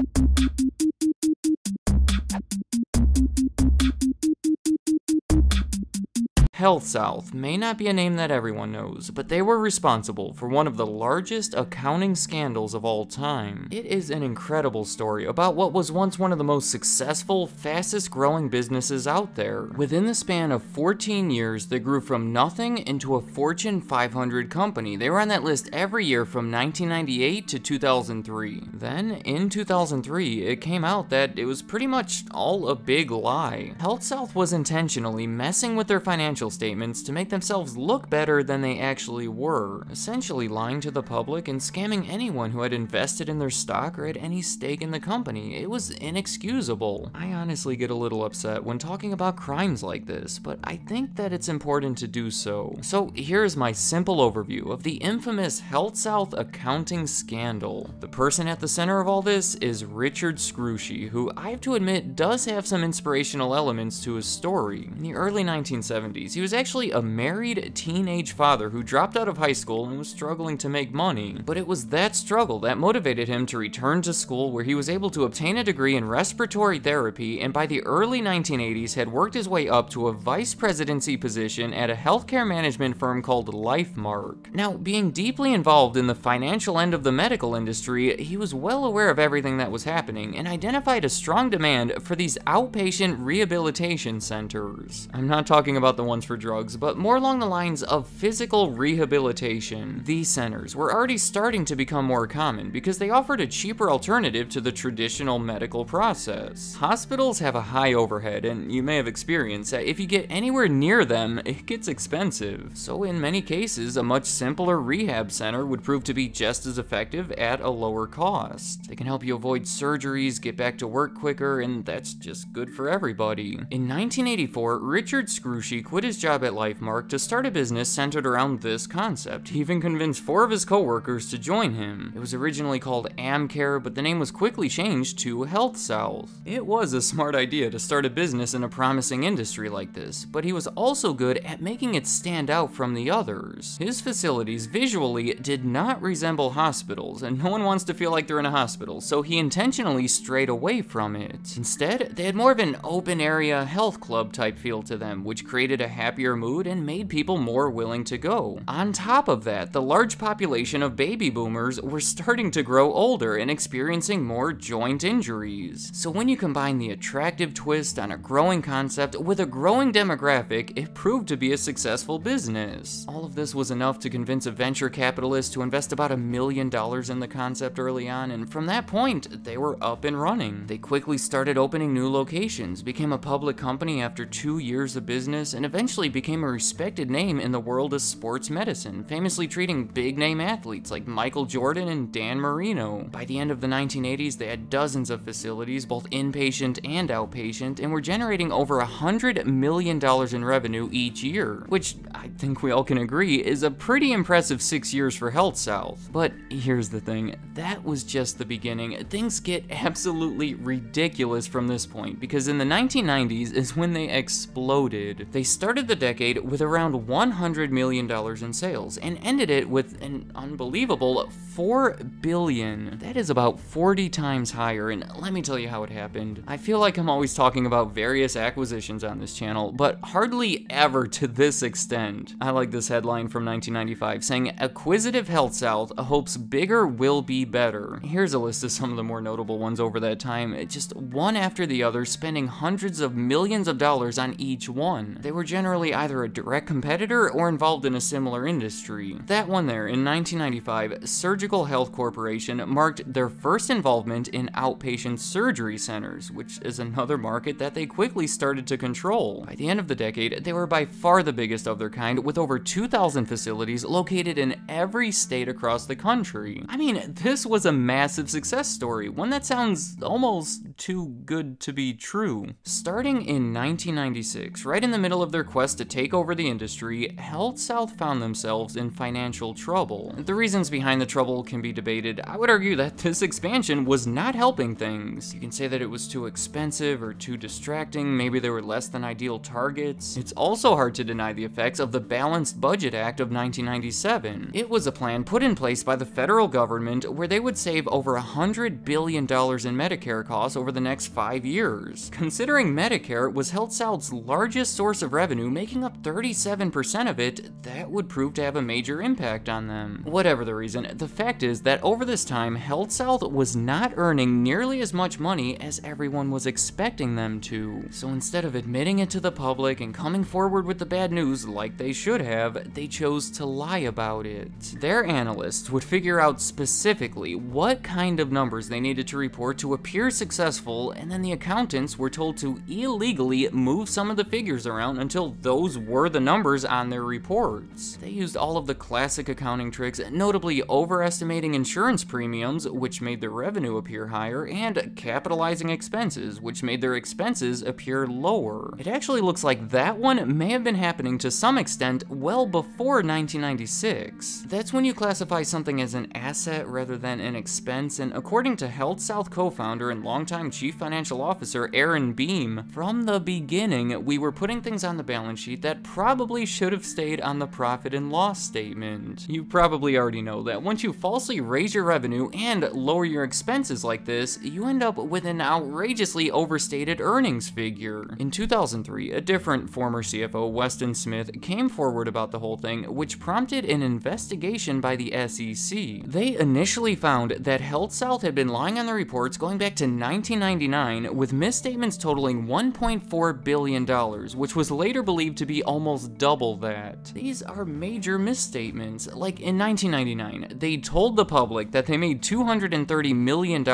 Thank you. Health South may not be a name that everyone knows, but they were responsible for one of the largest accounting scandals of all time. It is an incredible story about what was once one of the most successful, fastest growing businesses out there. Within the span of 14 years, they grew from nothing into a Fortune 500 company. They were on that list every year from 1998 to 2003. Then, in 2003, it came out that it was pretty much all a big lie. Health South was intentionally messing with their financial statements to make themselves look better than they actually were, essentially lying to the public and scamming anyone who had invested in their stock or had any stake in the company. It was inexcusable. I honestly get a little upset when talking about crimes like this, but I think that it's important to do so. So here's my simple overview of the infamous Health South accounting scandal. The person at the center of all this is Richard Scrushy, who I have to admit does have some inspirational elements to his story. In the early 1970s, he was actually a married teenage father who dropped out of high school and was struggling to make money. But it was that struggle that motivated him to return to school where he was able to obtain a degree in respiratory therapy and by the early 1980s had worked his way up to a vice presidency position at a healthcare management firm called LifeMark. Now, being deeply involved in the financial end of the medical industry, he was well aware of everything that was happening and identified a strong demand for these outpatient rehabilitation centers. I'm not talking about the ones for drugs, but more along the lines of physical rehabilitation. These centers were already starting to become more common because they offered a cheaper alternative to the traditional medical process. Hospitals have a high overhead, and you may have experienced that if you get anywhere near them, it gets expensive. So in many cases, a much simpler rehab center would prove to be just as effective at a lower cost. They can help you avoid surgeries, get back to work quicker, and that's just good for everybody. In 1984, Richard Scrushy quit his job at LifeMark to start a business centered around this concept. He even convinced four of his coworkers to join him. It was originally called Amcare, but the name was quickly changed to Health. It was a smart idea to start a business in a promising industry like this, but he was also good at making it stand out from the others. His facilities visually did not resemble hospitals, and no one wants to feel like they're in a hospital, so he intentionally strayed away from it. Instead, they had more of an open area health club type feel to them, which created a happier mood and made people more willing to go. On top of that, the large population of baby boomers were starting to grow older and experiencing more joint injuries. So when you combine the attractive twist on a growing concept with a growing demographic, it proved to be a successful business. All of this was enough to convince a venture capitalist to invest about a million dollars in the concept early on, and from that point, they were up and running. They quickly started opening new locations, became a public company after two years of business, and eventually became a respected name in the world of sports medicine, famously treating big name athletes like Michael Jordan and Dan Marino. By the end of the 1980s, they had dozens of facilities, both inpatient and outpatient, and were generating over a $100 million in revenue each year, which I think we all can agree is a pretty impressive six years for Health South. But here's the thing that was just the beginning. Things get absolutely ridiculous from this point, because in the 1990s is when they exploded. They started the decade with around $100 million in sales and ended it with an unbelievable 4 billion. That is about 40 times higher, and let me tell you how it happened. I feel like I'm always talking about various acquisitions on this channel, but hardly ever to this extent. I like this headline from 1995 saying, Acquisitive Health South hopes bigger will be better. Here's a list of some of the more notable ones over that time, just one after the other, spending hundreds of millions of dollars on each one. They were generally either a direct competitor or involved in a similar industry. That one there, in 1995, Surgical Health Corporation marked their first involvement in outpatient surgery centers, which is another market that they quickly started to control. By the end of the decade, they were by far the biggest of their kind, with over 2,000 facilities located in every state across the country. I mean, this was a massive success story, one that sounds almost too good to be true. Starting in 1996, right in the middle of their quest to take over the industry, Health South found themselves in financial trouble. The reasons behind the trouble can be debated. I would argue that this expansion was not helping things. You can say that it was too expensive or too distracting, maybe there were less than ideal targets. It's also hard to deny the effects of the Balanced Budget Act of 1997. It was a plan put in place by the federal government where they would save over $100 billion in Medicare costs over the next five years. Considering Medicare was Health South's largest source of revenue, making up 37% of it, that would prove to have a major impact on them. Whatever the reason, the fact is that over this time, Health South was not earning nearly as much money as everyone was expecting them to. So instead of admitting it to the public and coming forward with the bad news like they should have, they chose to lie about it. Their analysts would figure out specifically what kind of numbers they needed to report to appear successful, and then the accountants were told to illegally move some of the figures around until those were the numbers on their reports. They used all of the classic accounting tricks, notably overestimating insurance premiums, which made their revenue appear higher, and capitalizing expenses, which made their expenses appear lower. It actually looks like that one may have been happening to some extent well before 1996. That's when you classify something as an asset rather than an expense, and according to Health South co-founder and longtime chief financial officer Aaron Beam, from the beginning, we were putting things on the balance sheet that probably should have stayed on the profit and loss statement. You probably already know that once you falsely raise your revenue and lower your expenses like this, you end up with an outrageously overstated earnings figure. In 2003, a different former CFO, Weston Smith, came forward about the whole thing, which prompted an investigation by the SEC. They initially found that Health South had been lying on the reports going back to 1999 with misstatements totaling $1.4 billion, which was later believed to be almost double that. These are major misstatements. Like in 1999, they told the public that they made $230 million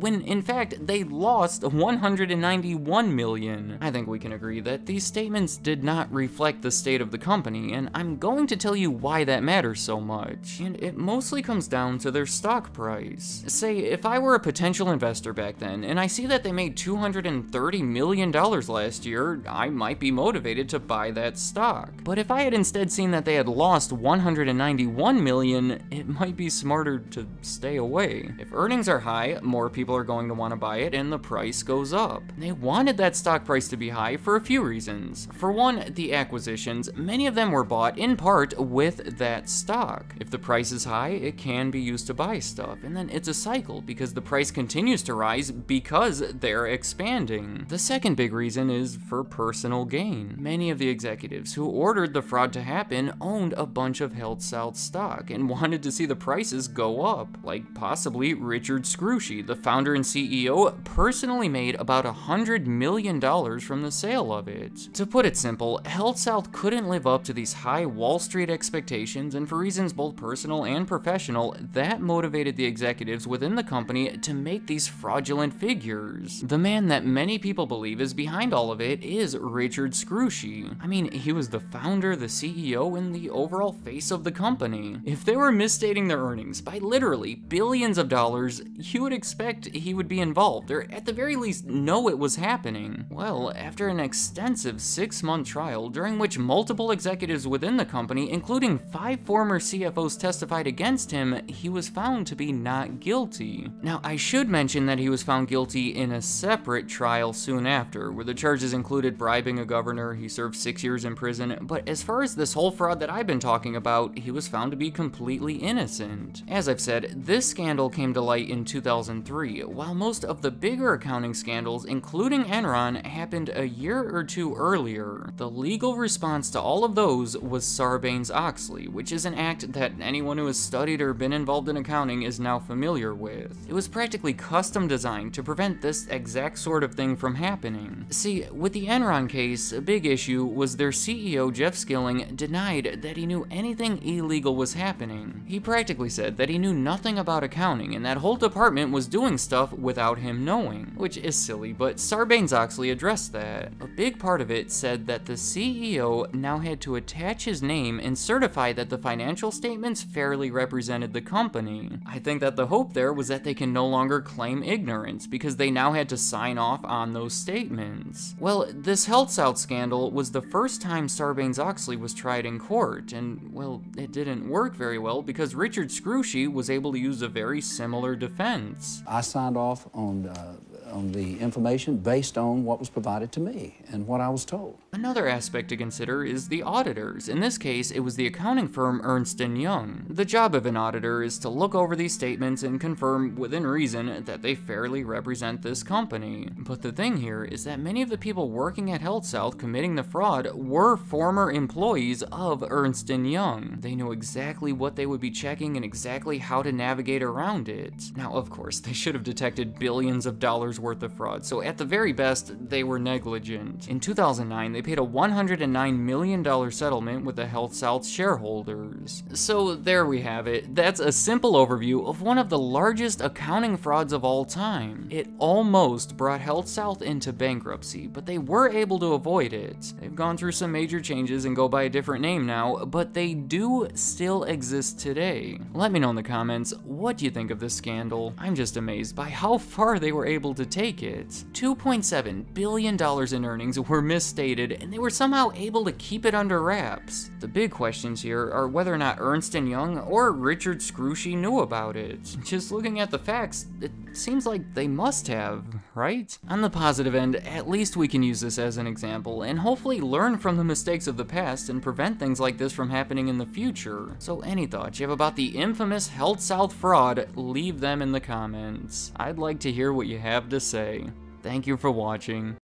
when in fact they lost 191 million. I think we can agree that these statements did not reflect the state of the company, and I'm going to tell you why that matters so much. And it mostly comes down to their stock price. Say, if I were a potential investor back then, and I see that they made $230 million last year, I might be motivated to buy that stock. But if I had instead seen that they had lost 191 million, it might be smarter to stay away. If earnings are high, more people are going to want to buy it and the price goes up. They wanted that stock price to be high for a few reasons. For one, the acquisitions, many of them were bought in part with that stock. If the price is high, it can be used to buy stuff, and then it's a cycle because the price continues to rise because they're expanding. The second big reason is for personal gain. Many of the executives who ordered the fraud to happen owned a bunch of Health South stock and wanted to see the prices go up, like possibly Richard Scrushy, the founder and CEO, personally made about a hundred million dollars from the sale of it. To put it simple, Health South couldn't live up to these high Wall Street expectations, and for reasons both personal and professional, that motivated the executives within the company to make these fraudulent figures. The man that many people believe is behind all of it is Richard Scrushy. I mean, he was the founder, the CEO, and the overall face of the company. If they were misstating their earnings by literally billions of dollars, you would expect he would be involved, or at the very least know it was happening. Well, after an extensive six-month trial, during which multiple executives within the company, including five former CFOs testified against him, he was found to be not guilty. Now, I should mention that he was found guilty in a separate trial soon after, where the charges included bribing a governor, he served six years in prison, but as far as this whole fraud that I've been talking about, he was found to be completely innocent. As I've said, this scandal came to light in 2003, while most of the bigger accounting scandals, including Enron, happened a year or two earlier. The legal response to all of those was Sarbanes-Oxley, which is an act that anyone who has studied or been involved in accounting is now familiar with. It was practically custom designed to prevent this exact sort of thing from happening. See, with the Enron case, a big issue was their CEO Jeff Skilling denied that he knew anything illegal was happening. He practically said that he knew nothing about accounting and that whole department was doing stuff without him knowing, which is silly, but Sarbanes-Oxley addressed that. A big part of it said that the CEO now had to attach his name and certify that the financial statements fairly represented the company. I think that the hope there was that they can no longer claim ignorance, because they now had to sign off on those statements. Well, this Health South scandal was the first time Sarbanes-Oxley was tried in court, and, well, it didn't work very well because Richard Scrushy was able to use a very similar defense. I signed off on uh, on the information based on what was provided to me and what I was told. Another aspect to consider is the auditors. In this case, it was the accounting firm Ernst & Young. The job of an auditor is to look over these statements and confirm within reason that they fairly represent this company. But the thing here is that many of the people working at HealthSouth committing the fraud were former employees of Ernst & Young. They knew exactly what they would be checking and exactly how to navigate around it. Now, of course, they should have detected billions of dollars worth of fraud, so at the very best, they were negligent. In 2009, they paid a $109 million settlement with the Health South shareholders. So there we have it. That's a simple overview of one of the largest accounting frauds of all time. It almost brought Health South into bankruptcy, but they were able to avoid it. They've gone through some major changes and go by a different name now, but they do still exist today. Let me know in the comments, what do you think of this scandal? I'm just amazed by how far they were able to take it. $2.7 billion in earnings were misstated, and they were somehow able to keep it under wraps. The big questions here are whether or not Ernst & Young or Richard Scrushy knew about it. Just looking at the facts, it seems like they must have, right? On the positive end, at least we can use this as an example, and hopefully learn from the mistakes of the past and prevent things like this from happening in the future. So any thoughts you have about the infamous Health South fraud, leave them in the comments. I'd like to hear what you have to say. Thank you for watching.